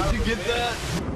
Did you get that?